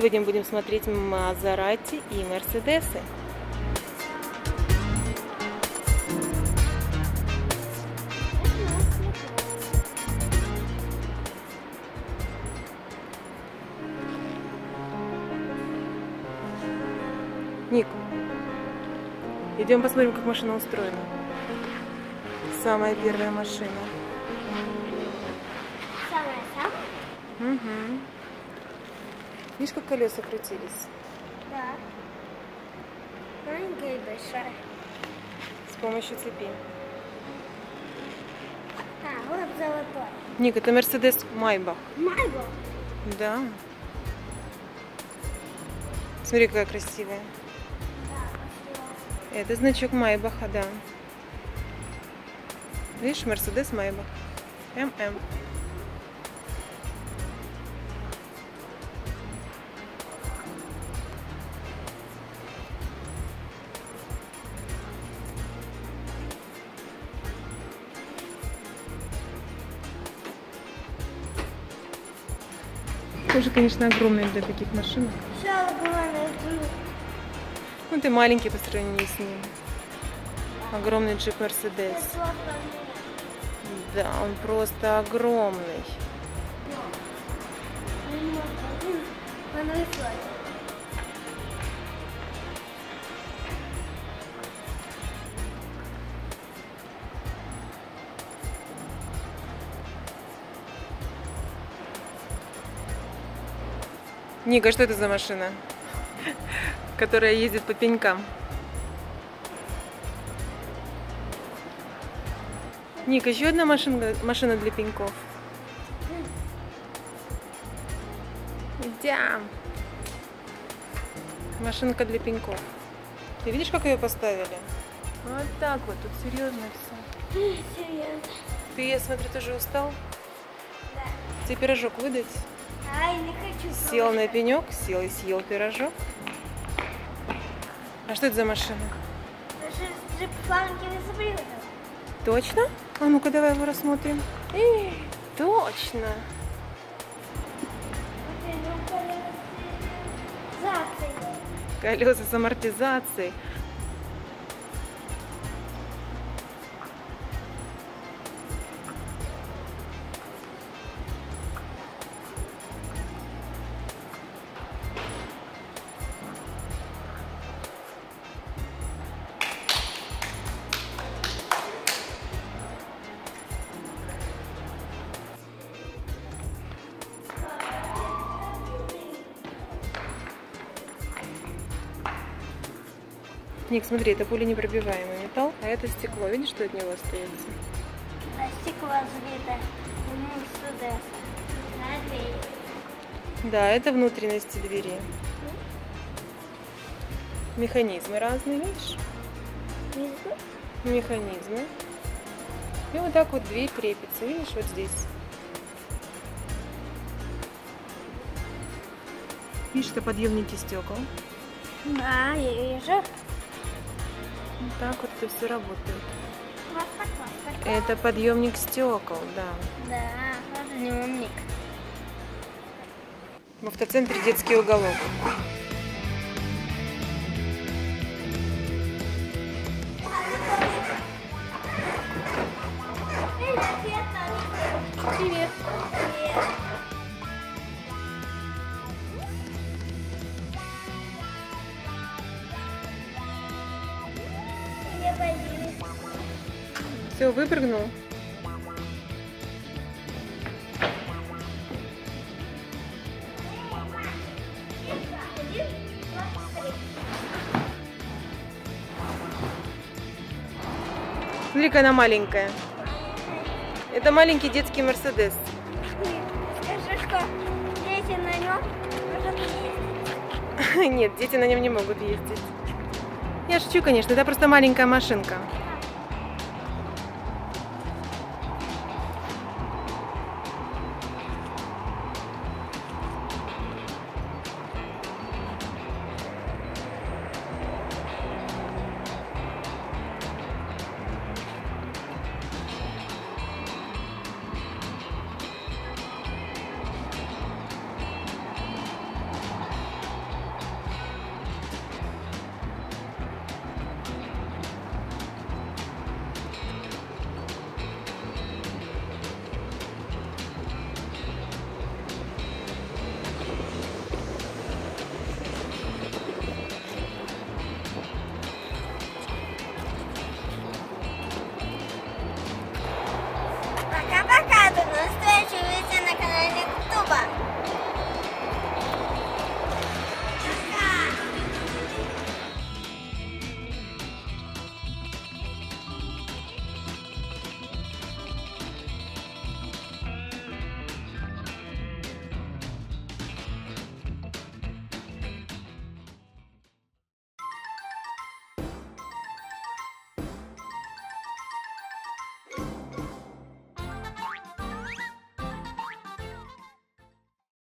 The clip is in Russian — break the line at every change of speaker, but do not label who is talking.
Сегодня будем смотреть Мазерати и Мерседесы. Ник, идем посмотрим, как машина устроена. Самая первая машина.
Самая-самая?
Угу. Видишь, как колеса крутились?
Да. Маленькая и большая.
С помощью цепи.
А, вот золотой.
Ник, это Мерседес Майбах.
Майбл.
Да. Смотри, какая красивая.
Да.
Это значок Майбаха, да. Видишь, Мерседес Майбах. ММ. Тоже, конечно, огромный для таких машинок. Ну, ты маленький по сравнению с ним. Огромный джип Мерседес. Да, он просто огромный. Ника, что это за машина? Которая ездит по пенькам. Ника, еще одна машина, машина для пеньков. Идем. Машинка для пеньков. Ты видишь, как ее поставили? Вот так вот, тут серьезно все.
Серьезно.
Ты, я смотрю, тоже устал? Тебе пирожок выдать?
Ай, не хочу.
Сел на пенек, сел и съел пирожок. А что это за машина?
Джип фланги.
Точно? А ну-ка давай его рассмотрим. Эй, точно. Колеса с амортизацией. Ник, смотри, это пуленепробиваемый металл, а это стекло. Видишь, что от него остается?
А стекло дверь.
Да, это внутренности двери. Механизмы разные, видишь? Механизмы. И вот так вот дверь крепится, видишь, вот здесь. Видишь, это подъемники стекол.
Да, я вижу.
Вот так вот это все работает. Это подъемник стекол, да.
Да, не умник.
В автоцентре детский уголок. Все, выпрыгнул.
Один, два, три.
Смотри-ка, она маленькая. Это маленький детский Мерседес.
Скажи, что дети на нем могут ездить.
Нет, дети на нем не могут ездить. Я шучу, конечно, это просто маленькая машинка.